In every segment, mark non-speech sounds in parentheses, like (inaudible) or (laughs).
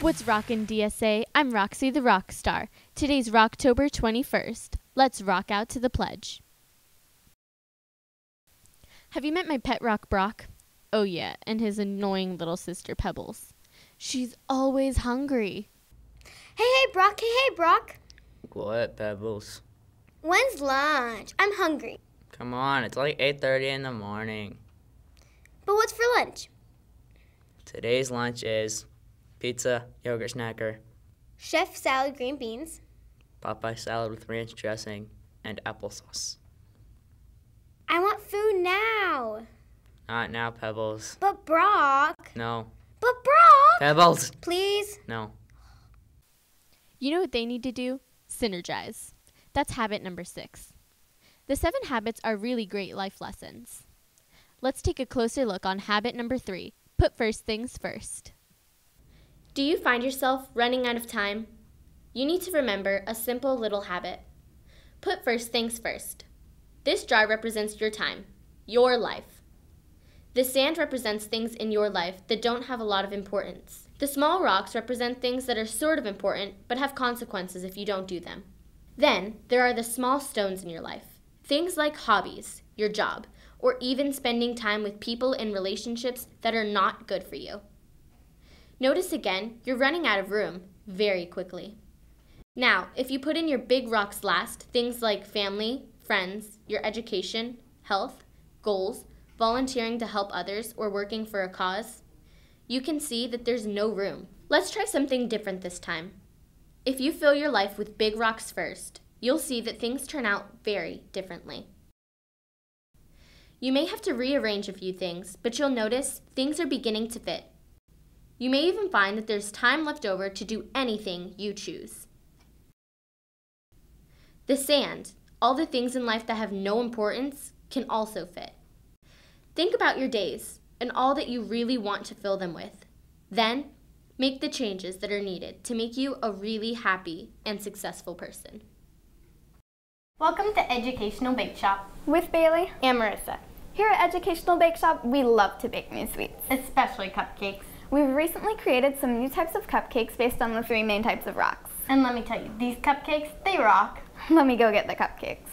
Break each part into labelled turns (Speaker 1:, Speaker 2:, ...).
Speaker 1: What's rockin' DSA? I'm Roxy the Rock Star. Today's Rocktober 21st. Let's rock out to the pledge. Have you met my pet rock Brock? Oh, yeah, and his annoying little sister Pebbles. She's always hungry.
Speaker 2: Hey, hey, Brock. Hey, hey, Brock.
Speaker 3: What, Pebbles?
Speaker 2: When's lunch? I'm hungry.
Speaker 3: Come on, it's like 8:30 in the morning.
Speaker 2: But what's for lunch?
Speaker 3: Today's lunch is pizza, yogurt snacker,
Speaker 2: Chef salad, green beans.
Speaker 3: Popeye salad with ranch dressing, and applesauce.
Speaker 2: I want food now.
Speaker 3: Not now, Pebbles.
Speaker 2: But Brock.
Speaker 3: No.
Speaker 2: But Brock.
Speaker 3: Pebbles!
Speaker 2: Please.
Speaker 3: No.
Speaker 1: You know what they need to do? Synergize. That's habit number six. The seven habits are really great life lessons. Let's take a closer look on habit number three put first things first. Do you find yourself running out of time? You need to remember a simple little habit. Put first things first. This jar represents your time, your life. The sand represents things in your life that don't have a lot of importance. The small rocks represent things that are sort of important but have consequences if you don't do them. Then there are the small stones in your life. Things like hobbies, your job, or even spending time with people in relationships that are not good for you. Notice again, you're running out of room very quickly. Now, if you put in your big rocks last, things like family, friends, your education, health, goals, volunteering to help others, or working for a cause, you can see that there's no room. Let's try something different this time. If you fill your life with big rocks first, you'll see that things turn out very differently. You may have to rearrange a few things, but you'll notice things are beginning to fit. You may even find that there's time left over to do anything you choose. The sand, all the things in life that have no importance, can also fit. Think about your days and all that you really want to fill them with. Then, make the changes that are needed to make you a really happy and successful person.
Speaker 4: Welcome to Educational Bake Shop
Speaker 5: with Bailey
Speaker 4: and Marissa.
Speaker 5: Here at Educational Bake Shop, we love to bake new sweets,
Speaker 4: especially cupcakes.
Speaker 5: We've recently created some new types of cupcakes based on the three main types of rocks.
Speaker 4: And let me tell you, these cupcakes, they rock. (laughs)
Speaker 5: Let me go get the cupcakes.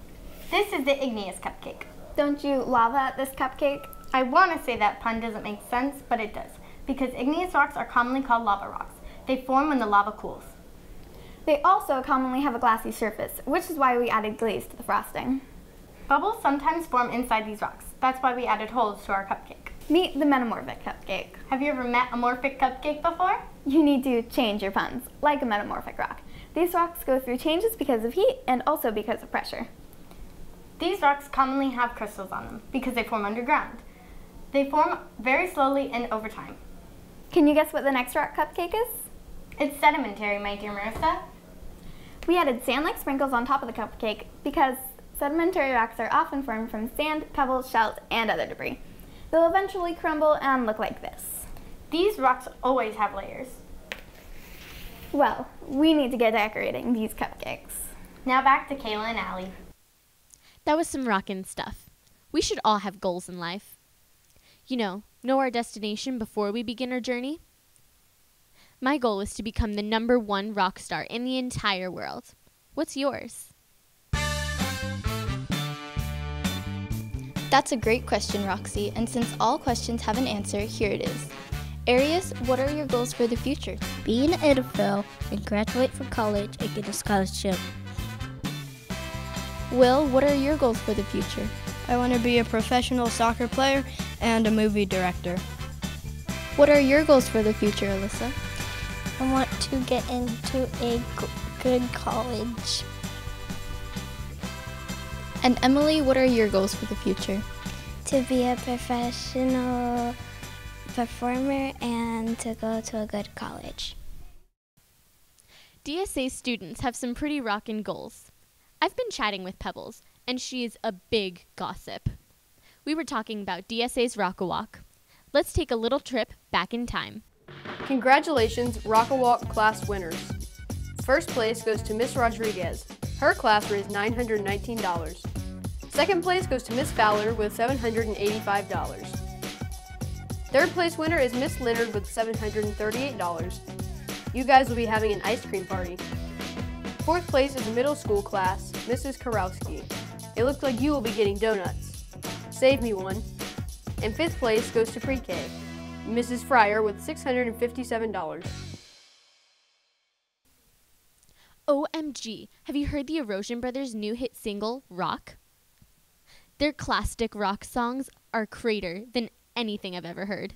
Speaker 4: This is the igneous cupcake.
Speaker 5: Don't you lava this cupcake?
Speaker 4: I want to say that pun doesn't make sense, but it does. Because igneous rocks are commonly called lava rocks. They form when the lava cools.
Speaker 5: They also commonly have a glassy surface, which is why we added glaze to the frosting.
Speaker 4: Bubbles sometimes form inside these rocks. That's why we added holes to our cupcake.
Speaker 5: Meet the metamorphic cupcake.
Speaker 4: Have you ever met a morphic cupcake before?
Speaker 5: You need to change your puns, like a metamorphic rock. These rocks go through changes because of heat and also because of pressure.
Speaker 4: These rocks commonly have crystals on them because they form underground. They form very slowly and over time.
Speaker 5: Can you guess what the next rock cupcake is?
Speaker 4: It's sedimentary, my dear Marissa.
Speaker 5: We added sand-like sprinkles on top of the cupcake because sedimentary rocks are often formed from sand, pebbles, shells, and other debris. They'll eventually crumble and look like this.
Speaker 4: These rocks always have layers.
Speaker 5: Well, we need to get decorating these cupcakes.
Speaker 4: Now back to Kayla and Allie.
Speaker 1: That was some rockin' stuff. We should all have goals in life. You know, know our destination before we begin our journey. My goal is to become the number one rock star in the entire world. What's yours?
Speaker 6: That's a great question, Roxy, and since all questions have an answer, here it is. Arius, what are your goals for the future?
Speaker 7: Be an NFL and graduate from college and get a scholarship.
Speaker 6: Will, what are your goals for the future?
Speaker 8: I want to be a professional soccer player and a movie director.
Speaker 6: What are your goals for the future, Alyssa?
Speaker 7: I want to get into a good college.
Speaker 6: And Emily, what are your goals for the future?
Speaker 7: To be a professional performer and to go to a good college.
Speaker 1: DSA students have some pretty rockin' goals. I've been chatting with Pebbles, and she is a big gossip. We were talking about DSA's Rock-A-Walk. Let's take a little trip back in time.
Speaker 9: Congratulations, Rock-A-Walk class winners. First place goes to Miss Rodriguez. Her class raised $919. Second place goes to Miss Fowler with $785. Third place winner is Miss Leonard with $738. You guys will be having an ice cream party. Fourth place is middle school class, Mrs. Karowski. It looks like you will be getting donuts. Save me one. And fifth place goes to pre-K, Mrs. Fryer with $657.
Speaker 1: OMG, have you heard the Erosion Brothers' new hit single, Rock? Their classic rock songs are crater than anything I've ever heard.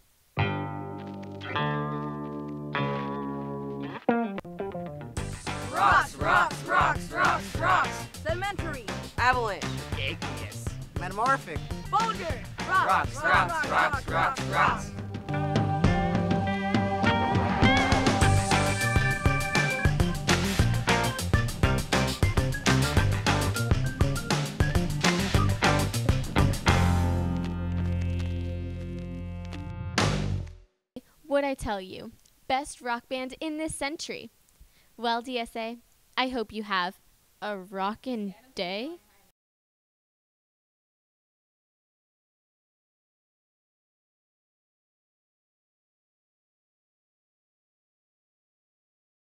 Speaker 10: Rocks, rocks, rocks, rocks, rocks. Sedimentary.
Speaker 11: Avalanche.
Speaker 10: Aqueous.
Speaker 11: Metamorphic.
Speaker 10: Boulder. Rocks, rocks, rocks, rocks, rocks, rocks.
Speaker 1: What I tell you, best rock band in this century. Well, DSA, I hope you have a rockin' day.